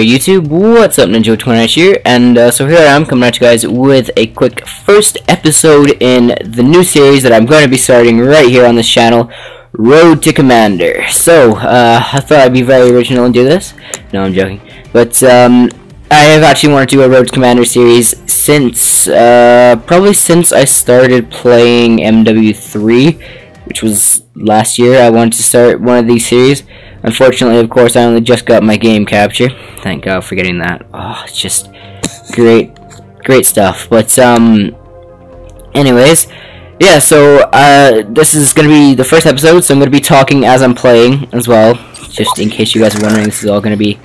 YouTube, what's up Ninja29 here, and uh, so here I am coming at you guys with a quick first episode in the new series that I'm going to be starting right here on this channel, Road to Commander. So, uh, I thought I'd be very original and do this. No, I'm joking. But, um, I have actually wanted to do a Road to Commander series since, uh, probably since I started playing MW3, which was last year. I wanted to start one of these series. Unfortunately, of course, I only just got my game capture. Thank God for getting that. Oh, it's just great, great stuff. But, um, anyways, yeah, so, uh, this is gonna be the first episode, so I'm gonna be talking as I'm playing as well. Just in case you guys are wondering, this is all gonna be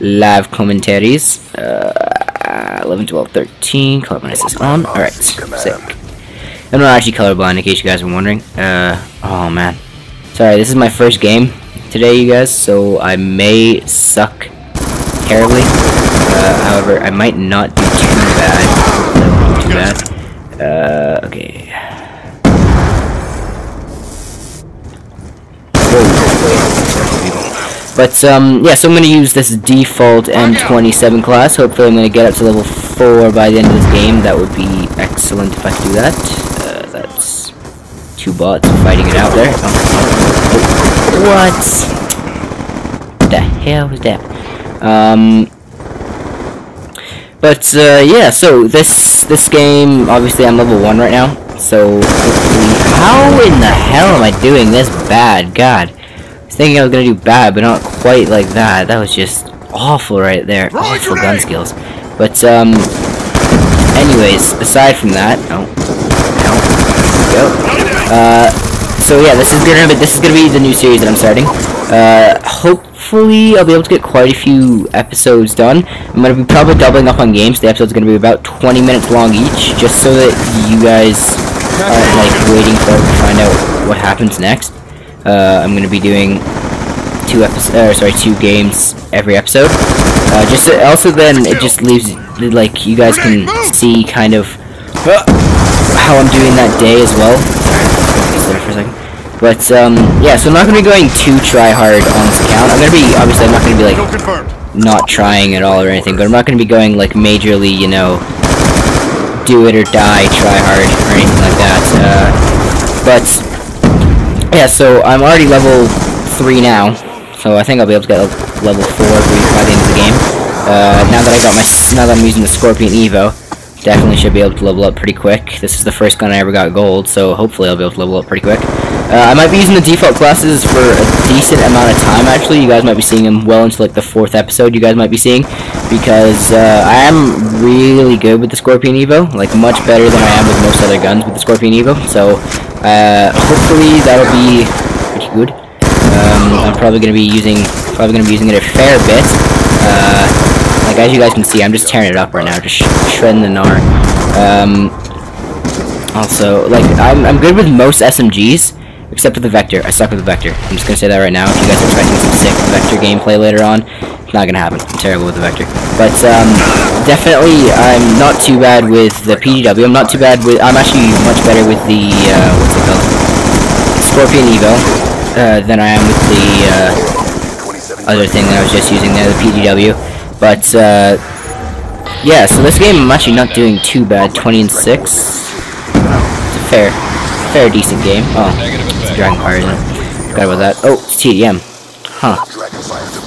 live commentaries. Uh, 11, 12, 13, color blindness is on. Alright, sick. I'm not actually colorblind, in case you guys are wondering. Uh, oh man. Sorry, this is my first game today, you guys, so I may suck terribly. Uh, however, I might not do too bad. Too bad. Uh, okay. But, um, yeah, so I'm going to use this default M27 class. Hopefully I'm going to get up to level 4 by the end of this game. That would be excellent if I could do that. Uh, that's two bots fighting it out there. Oh, what? the hell was that? Um, but uh, yeah, so this this game, obviously I'm level one right now. So how in the hell am I doing this bad? God, I was thinking I was gonna do bad, but not quite like that. That was just awful right there. Awful gun skills. But um, anyways, aside from that, oh, no, go. Uh, so yeah, this is gonna be this is gonna be the new series that I'm starting. Uh, hopefully I'll be able to get quite a few episodes done. I'm gonna be probably doubling up on games. The episode's gonna be about 20 minutes long each, just so that you guys aren't like waiting for to find out what happens next. Uh, I'm gonna be doing two episodes, uh, sorry, two games every episode. Uh, just so, also then it just leaves like you guys can see kind of how I'm doing that day as well. Sorry, for a second. But, um, yeah, so I'm not going to be going too try-hard on this account. I'm going to be, obviously, I'm not going to be, like, not trying at all or anything, but I'm not going to be going, like, majorly, you know, do it or die, try hard, or anything like that. Uh, but, yeah, so I'm already level 3 now, so I think I'll be able to get level 4 by the end of the game. Uh, now that I got my, now that I'm using the Scorpion Evo, definitely should be able to level up pretty quick. This is the first gun I ever got gold, so hopefully I'll be able to level up pretty quick. Uh, I might be using the default classes for a decent amount of time, actually. You guys might be seeing them well into, like, the fourth episode you guys might be seeing, because uh, I am really good with the Scorpion Evo, like, much better than I am with most other guns with the Scorpion Evo, so uh, hopefully that'll be pretty good. Um, I'm probably going to be using, probably to be using it a fair bit. Uh, like, as you guys can see, I'm just tearing it up right now, just sh shredding the gnar. Um, also, like, I'm, I'm good with most SMGs, except with the Vector. I suck with the Vector. I'm just gonna say that right now. If you guys are expecting some sick Vector gameplay later on, it's not gonna happen. I'm terrible with the Vector. But, um, definitely, I'm not too bad with the PDW. I'm not too bad with, I'm actually much better with the, uh, what's it called? Scorpion Evo, uh, than I am with the, uh, other thing that I was just using there, the PDW. But, uh, yeah, so this game I'm actually not doing too bad. 20 and 6. It's a fair, fair decent game. Oh, Dragon Fire, isn't it? Forgot about that. Oh, it's TDM. Huh.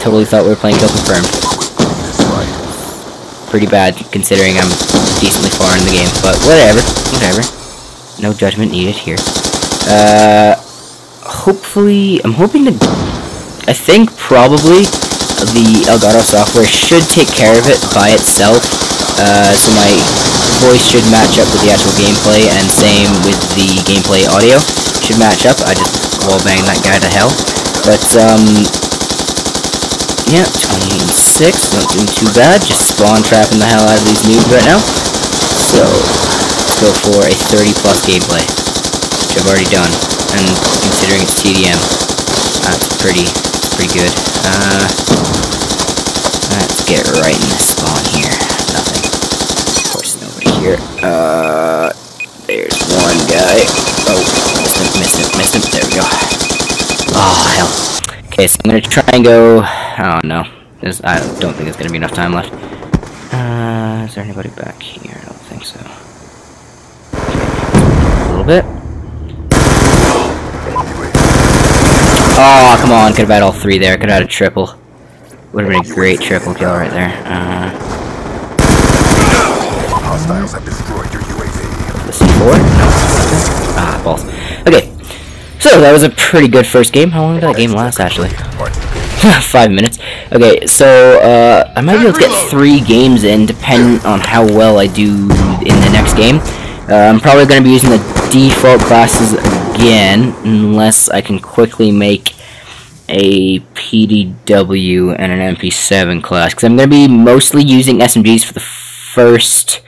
Totally thought we were playing Kill Confirmed. Pretty bad, considering I'm decently far in the game. But whatever, whatever. No judgment needed here. Uh, hopefully, I'm hoping to... I think probably the Elgato software should take care of it by itself, uh, so my voice should match up with the actual gameplay, and same with the gameplay audio should match up. I just wallbang that guy to hell. But, um, yeah, 26, not doing too bad, just spawn trapping the hell out of these noobs right now. So, let's go for a 30 plus gameplay, which I've already done, and considering it's TDM, that's pretty, pretty good. Uh, let's get right in the spawn here. Nothing. Of course, nobody here. Uh, one guy. Oh, missed him, missed him, missed him. There we go. Oh, hell. Okay, so I'm gonna try and go... Oh, no. There's, I don't think there's gonna be enough time left. Uh, is there anybody back here? I don't think so. A little bit. Oh, come on. Could have had all three there. Could have had a triple. Would have been a great triple kill right there. Uh, Hostiles have destroyed your C4? Ah, balls. Okay. So, that was a pretty good first game. How long did that game last, actually? Five minutes. Okay, so, uh, I might be able to get three games in, depending on how well I do in the next game. Uh, I'm probably going to be using the default classes again, unless I can quickly make a PDW and an MP7 class, because I'm going to be mostly using SMGs for the first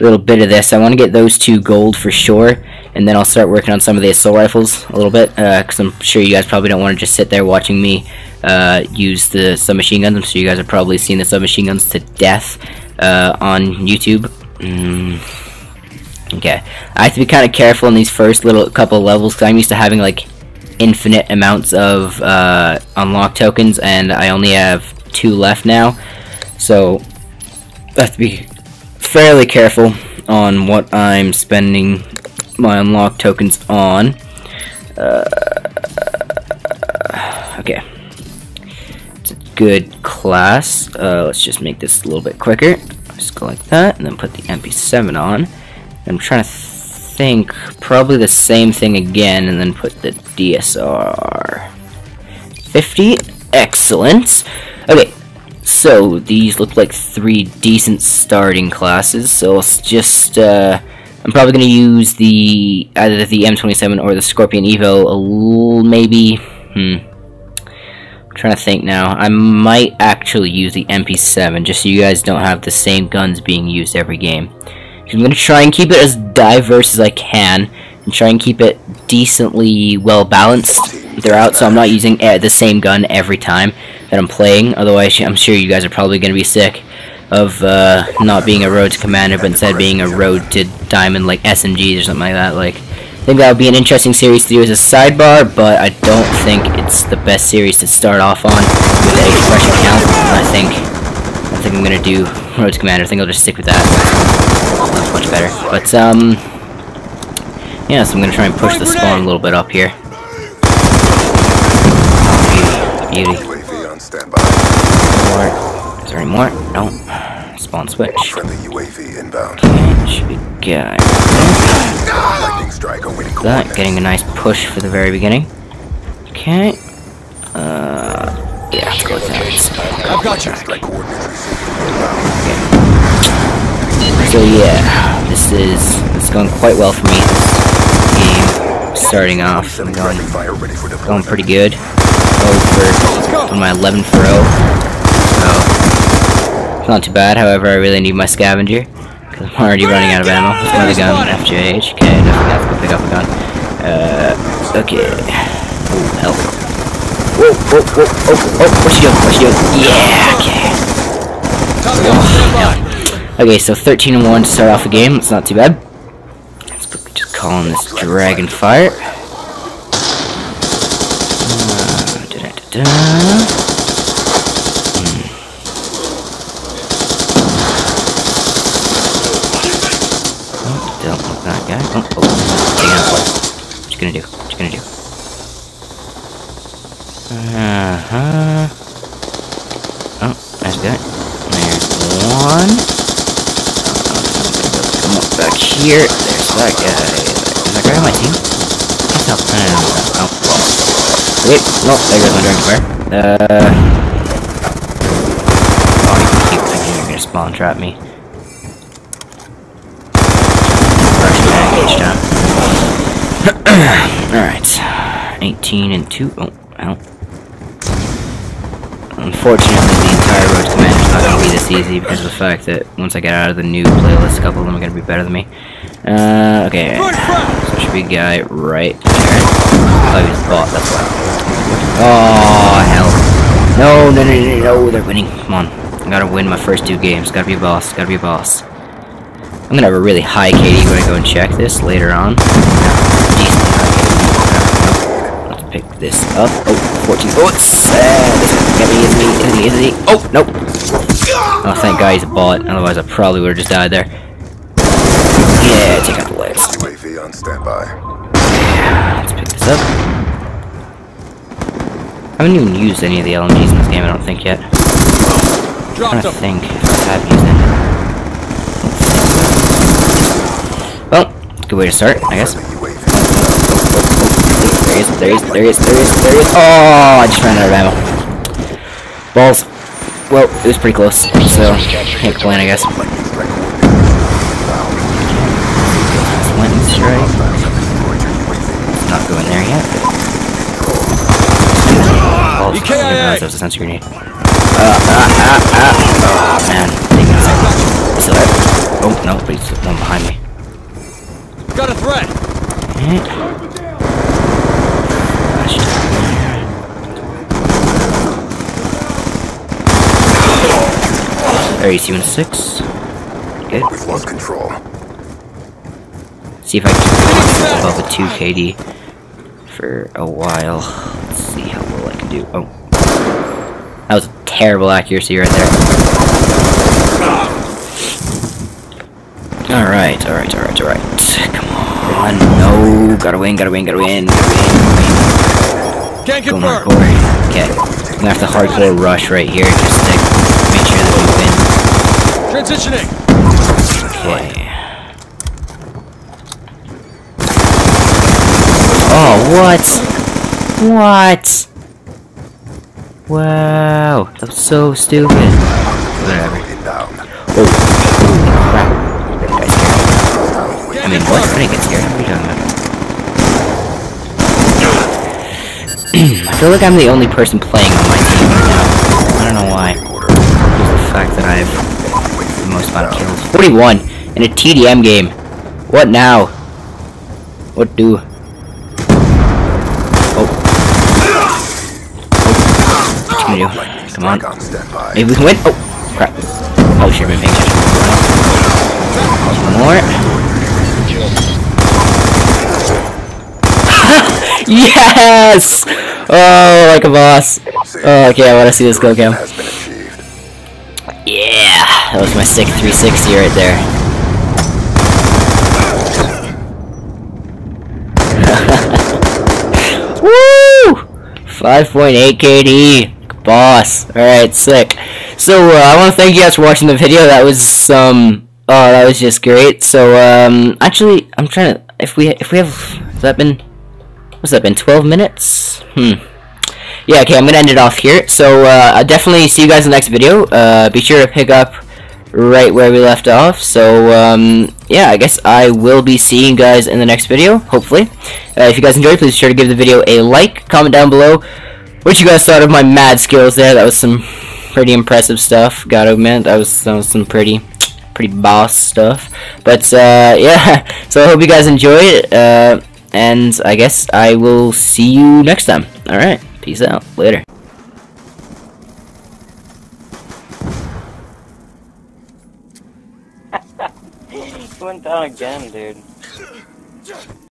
little bit of this. I want to get those two gold for sure, and then I'll start working on some of the assault rifles a little bit, because I'm sure you guys probably don't want to just sit there watching me uh, use the submachine guns. I'm sure you guys have probably seen the submachine guns to death uh, on YouTube. Mm. Okay, I have to be kind of careful in these first little couple levels, because I'm used to having like infinite amounts of uh, unlock tokens, and I only have two left now. So, I have to be fairly careful on what I'm spending my unlock tokens on. Uh, okay. It's a good class. Uh, let's just make this a little bit quicker. Just go like that, and then put the MP7 on. I'm trying to think probably the same thing again, and then put the DSR. 50? Excellent. Okay, so these look like three decent starting classes, so I'll just, uh, I'm probably going to use the, either the M27 or the Scorpion Evo, a little, maybe, hmm, I'm trying to think now, I might actually use the MP7, just so you guys don't have the same guns being used every game. I'm going to try and keep it as diverse as I can, and try and keep it decently well balanced out, so I'm not using the same gun every time that I'm playing. Otherwise, I'm sure you guys are probably going to be sick of uh, not being a road commander, but instead being a road to diamond, like SMGs or something like that. Like, I think that would be an interesting series to do as a sidebar, but I don't think it's the best series to start off on with a fresh account. I think I think I'm gonna do road commander. I think I'll just stick with that. That's much better. But um, yeah. So I'm gonna try and push the spawn a little bit up here. Beauty. More. Is there any more? No. Spawn switch. Friendly UAV inbound. Should be good. Lightning That getting a nice push for the very beginning. Okay. Uh, yeah, let's go with that. I've got you. Coordinates. So yeah, this is it's going quite well for me. This game starting off, I'm going Friendly fire ready for going pretty good. For on my 11 for 0. So it's not too bad. However, I really need my scavenger because I'm already running out of ammo. Another gun, FJH. Okay, have to go pick up a gun. Uh, okay. Oh, help. Whoa, whoa, whoa, oh, oh, what's she doing? What's she doing? Yeah, okay. Oh. Okay, so 13 and 1 to start off the game. It's not too bad. Let's just call on this dragon fire. Uh, da-da-da-da. Oh, don't look that guy. Oh, oh, taking out fire. What you gonna do? What you gonna do? Uh-huh. Oh, a guy. There's one. Come up back here. There's that guy. Is that guy on my team? No, no, no. Wait, no, there goes my dragon fire. Uh. Oh, you keep thinking you're gonna spawn trap me. Rush package, huh? Alright. 18 and 2. Oh, ow. Unfortunately, the entire Road to Commander is not going to be this easy because of the fact that once I get out of the new playlist, a couple of them are going to be better than me. Uh, okay. So there should be a guy right there. Oh, he's bot, that's why. Oh, hell. No, no, no, no, no, they're winning. Come on. I gotta win my first two games. Gotta be a boss. Gotta be a boss. I'm gonna have a really high KD when I go and check this later on. Decently high KD. That's pick this up. Oh, 14. Oh, it's, uh, this one. Get me, is me, is me, is me. Oh, nope. Oh, thank God he's a bot. Otherwise, I probably would have just died there. Yeah, take out the legs. UAV on standby. Let's pick this up. I haven't even used any of the LMGs in this game, I don't think yet. I'm trying to think if I have used any. Well, good way to start, I guess. There he is, there he is, there he is, there he is, there he is. Oh, I just ran out of ammo. Balls. Well, it was pretty close, so can't complain, I guess. Lightning strike coordinator received. Lightning strike. Hostiles have destroyed your UAV. Not going there yet. Balls. I didn't realize that was a sensor grenade. Uh, ah, ah, ah. Oh, man. Take it. Still there? Oh, no, but he's one behind me. Got a threat. Eh. There, you see one six. Good. We've lost control. See if I can get above a 2 KD for a while. Let's see how well I can do. Oh. That was terrible accuracy right there. Alright, alright, alright, alright. Come on. No. Gotta win, gotta win, gotta win. Gotta win. Can't Go confirm. hardcore. Okay. I'm gonna have to hardcore rush right here just to make sure that Transitioning. we win. Okay. Oh, what? What? Wow, that was so stupid. Whatever. Oh, crap. That. I mean, what? I didn't get scared. What are you talking about? I feel like I'm the only person playing on my team right now. I don't know why. Just the fact that I have the most amount of kills. 41 in a TDM game. What now? What do? What can we do? Lightning Come on. strike on standby. Maybe we can win. Oh, crap. Oh, been paying attention. One more. yes! Oh, like a boss. Oh, okay, I want to see this go cam. Has been achieved. Yeah, that was my sick 360 right there. Woo! 5.8 KD. Boss. Alright, sick. So, uh, I want to thank you guys for watching the video. That was, um, oh, that was just great. So, um, actually, I'm trying to, if we, if we have, has that been, what's that been, 12 minutes? Hmm. Yeah, okay, I'm gonna end it off here. So, uh, I'll definitely see you guys in the next video. Uh, be sure to pick up right where we left off. So, um, yeah, I guess I will be seeing you guys in the next video, hopefully. Uh, if you guys enjoyed, please be sure to give the video a like, comment down below what you guys thought of my mad skills there. That was some pretty impressive stuff, gotta admit. That was, that was some pretty, pretty boss stuff. But, uh, yeah, so I hope you guys enjoyed, uh, and I guess I will see you next time. Alright, peace out. Later. Went down again, dude.